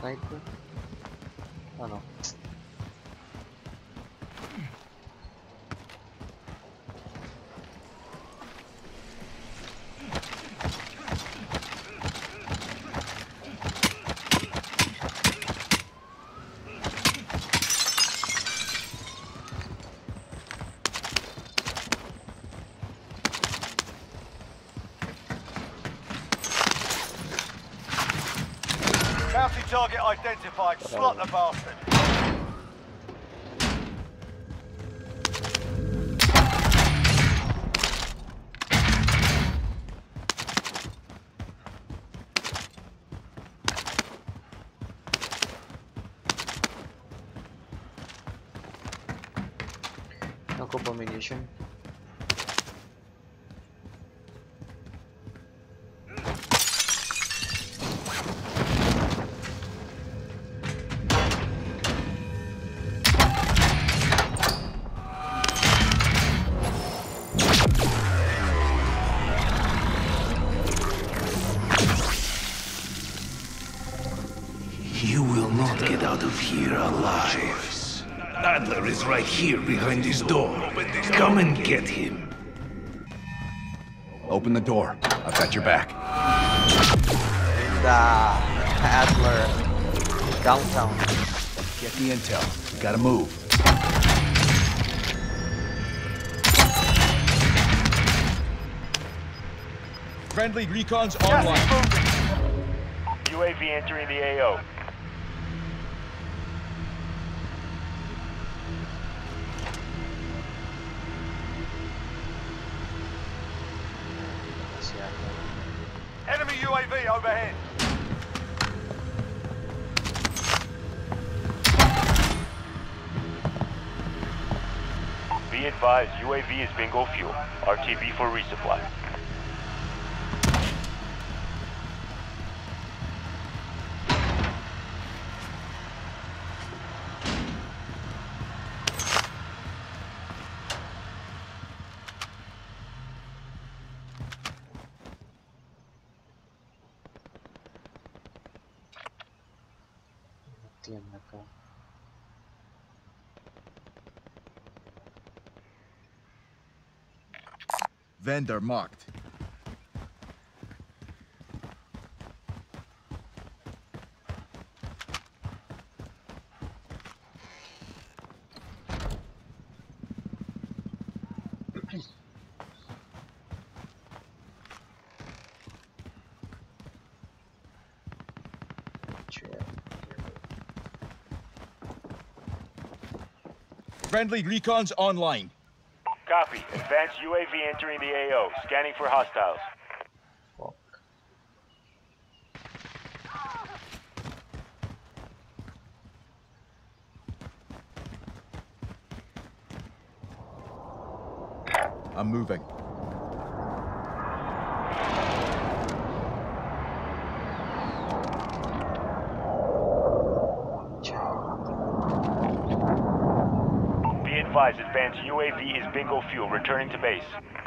sniper. Target identified. Slot the bastard. Ako pa right here behind this door. Come and get him. Open the door. I've got your back. The Adler downtown. Get the intel. We gotta move. Friendly recon's online. is. UAV entering the AO. Si Adler. Enemy UAV overhead. Be advised, UAV is bingo fuel. RTB for resupply. Tiyan na ka. Vendor marked. Friendly recons online. Copy. Advanced UAV entering the AO. Scanning for hostiles. I'm moving. Be advised, advanced UAV is bingo fuel. Returning to base.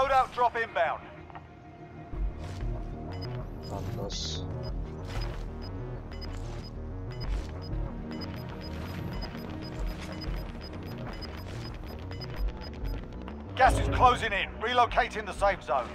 Loadout drop inbound. Tapos, Gas is closing in. Relocating the safe zone.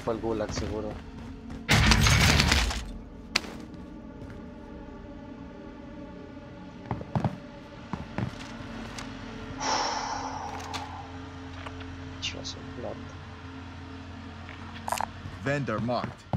Ask ko palgulat siguro. Just a blood. vendor marked.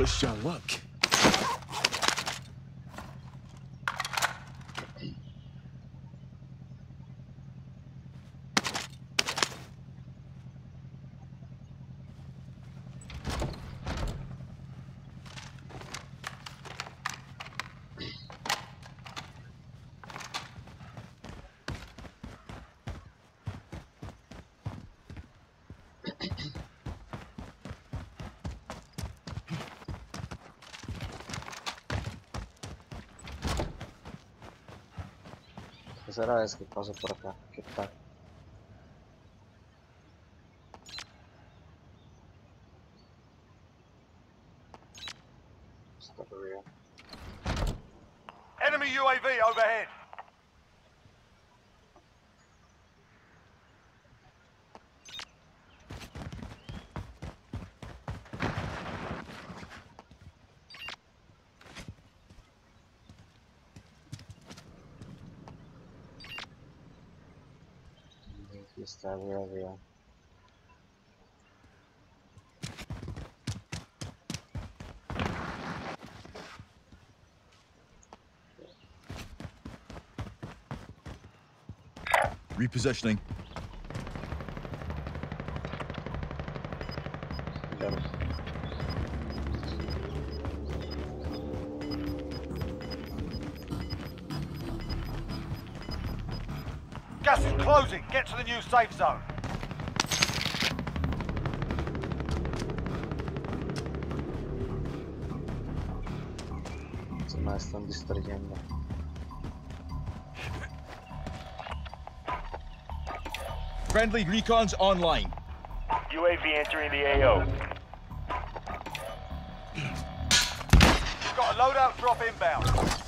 Push your luck. Tercera vez que paso por acá. ¿Qué tal? Aquí está arriba. Repositioning. Closing. Get to the new safe zone. Se me están distrayendo. Friendly recon's online. UAV entering the AO. Got a loadout drop inbound.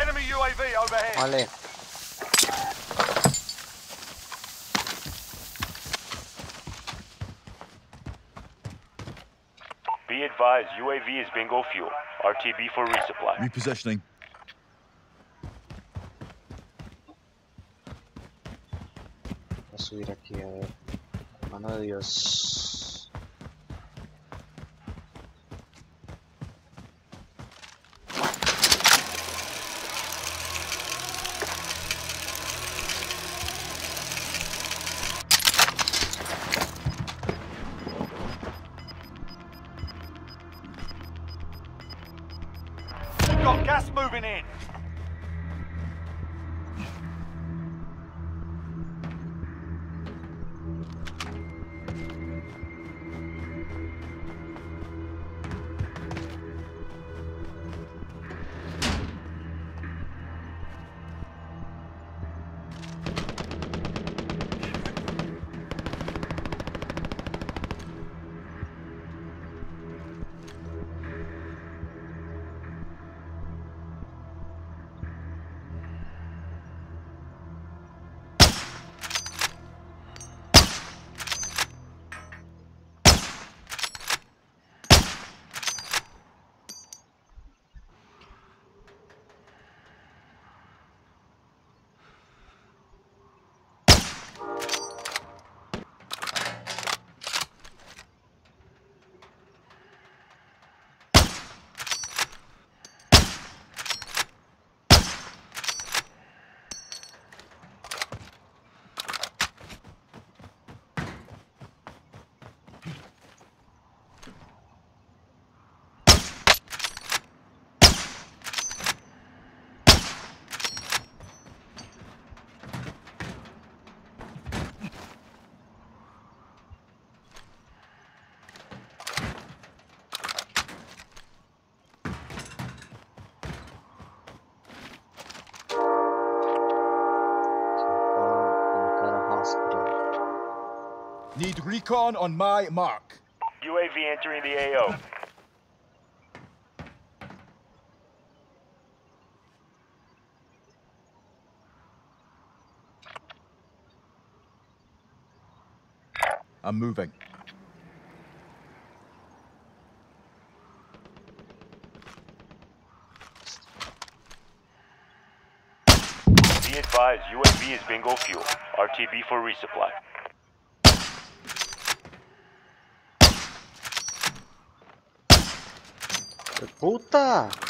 Enemy UAV overhead. Vale. Be advised, UAV is bingo fuel. RTB for resupply. Repositioning. Voy a subir aquí a ver. Mano de Dios. Need recon on my mark. UAV entering the AO. I'm moving. Be advised, UAV is bingo fuel. RTB for resupply. Puta!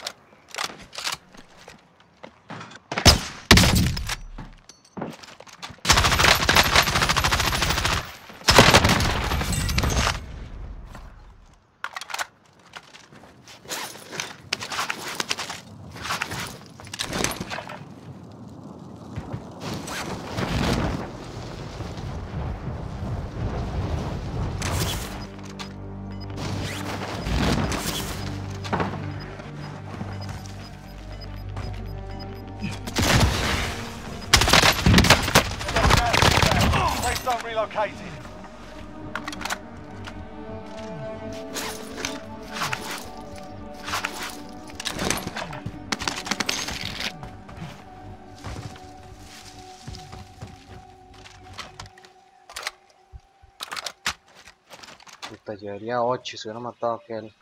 Llevaría 8 si hubiera matado aquel.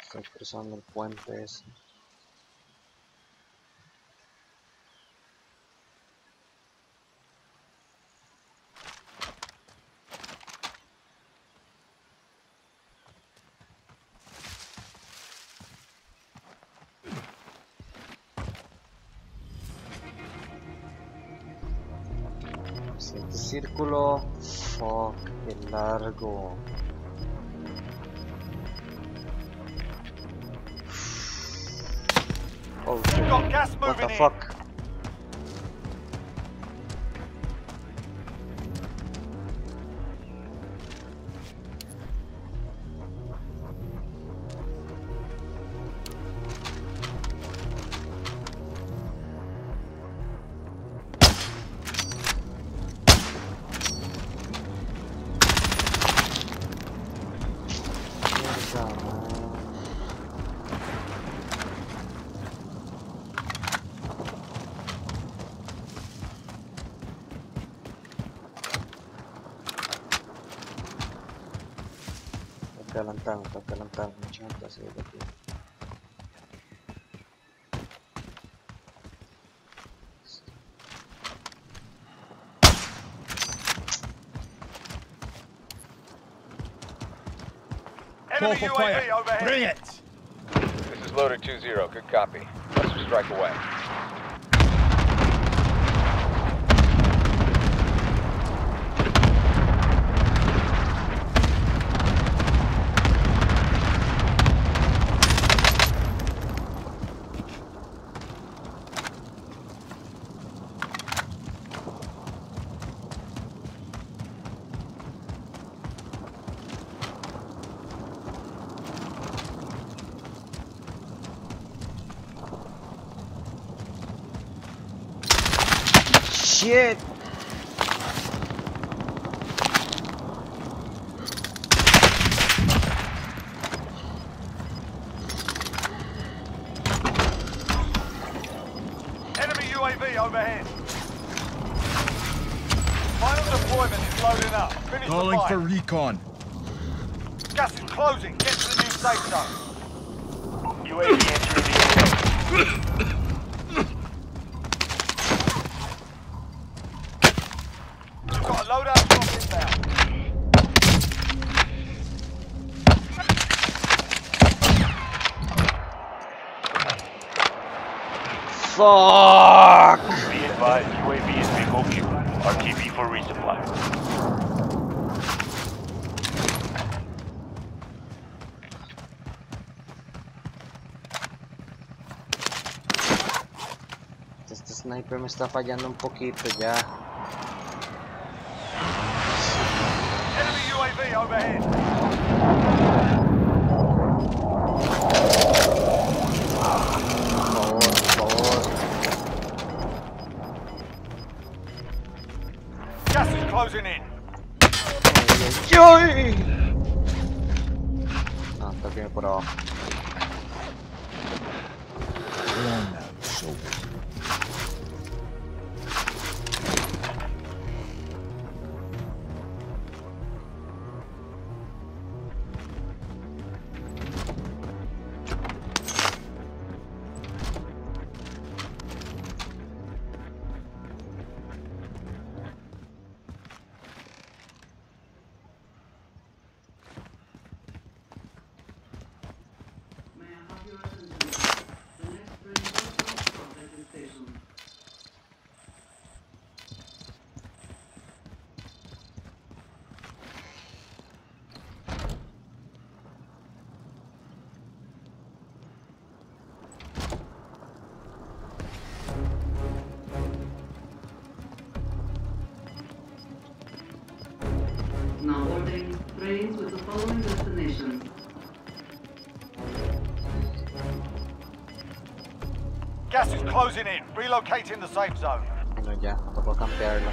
Estoy cruzando el puente ese. Siguiente círculo. Fuck, qué largo. Oh shit. What the fuck? Tengo que adelantarme, tengo que adelantarme, mucha gente así de aquí. Call Enemy for UAV fire. overhead. Bring it! This is loader 2-0. Good copy. Cluster strike away. Shit! Enemy UAV overhead. Final deployment is loading up. Finish Calling the for recon. Gas is closing. Get to the new safe zone. UAV entering the AO. You've got a loadout drop inbound. Fuck! Be advised, UAV is bingo fuel. RTB for resupply. Este sniper me está fallando un poquito ya. Enemy UAV overhead. closing in. Joy! Ah, está que me por abajo. Closing in. Relocating the safe zone. Ano ya, tocó campearlo.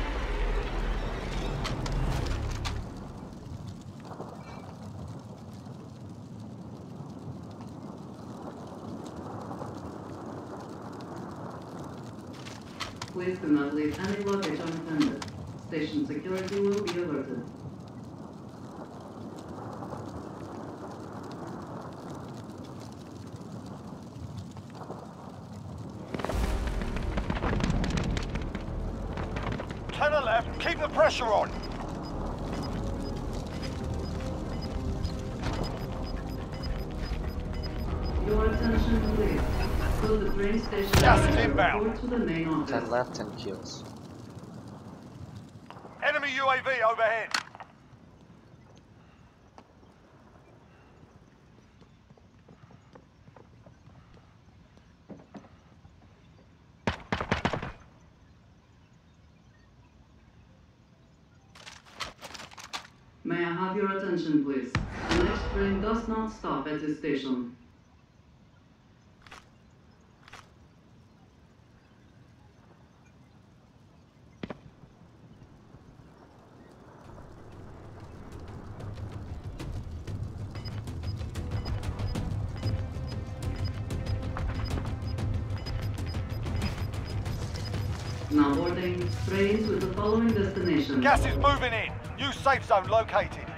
Please do not leave any luggage unattended. Station security will Keep the pressure on. Your attention, please. Go to the train station Gas and is inbound. to the main office. 10 left, 10 kills. Enemy UAV overhead. May I have your attention, please? The next train does stop at the station. Now boarding trains with the following destinations. Gas is moving in. New safe zone located.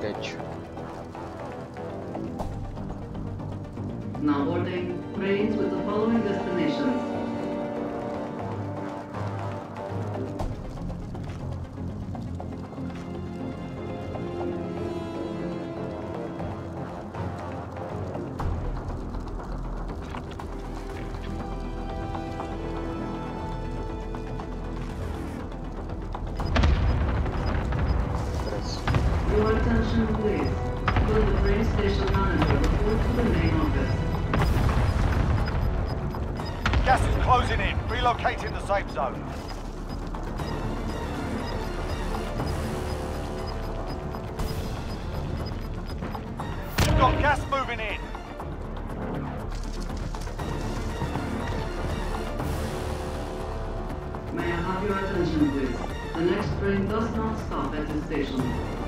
Techo. Now boarding trains with the following have your attention, please? The next train does not stop at this station.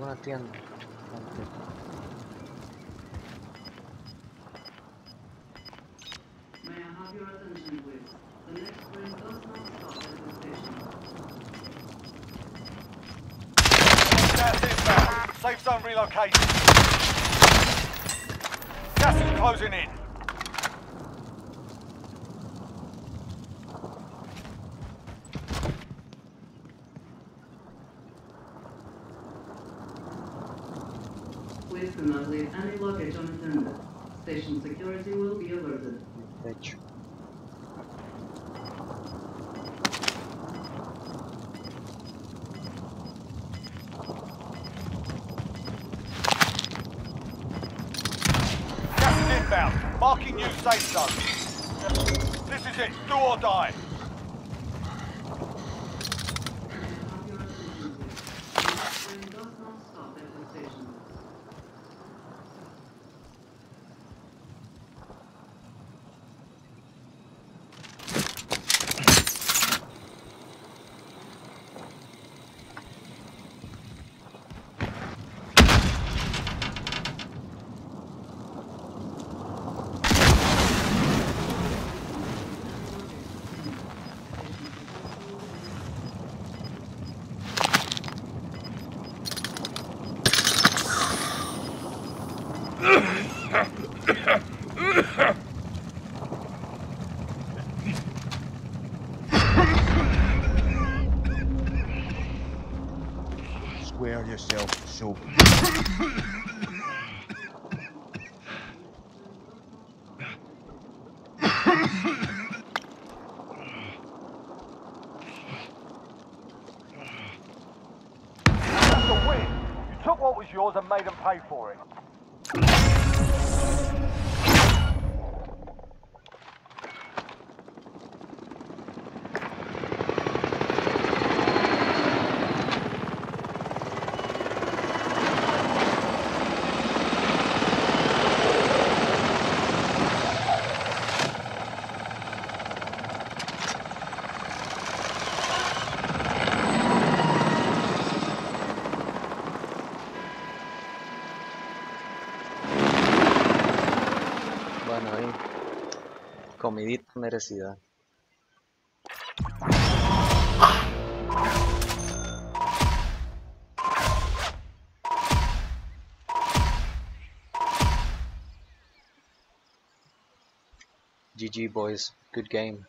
The station. Gas inbound. Safe zone relocated. Gas is closing in. Please do not leave any luggage unattended. Station security will be alerted. Techo. Gas is inbound. Marking new safe zone. This is it. Do or die. May I have your attention, please? The next train does not stop at the station. Swear yourself sober. That's a win. You took what was yours and made them pay for it. Merecida. GG boys, good game.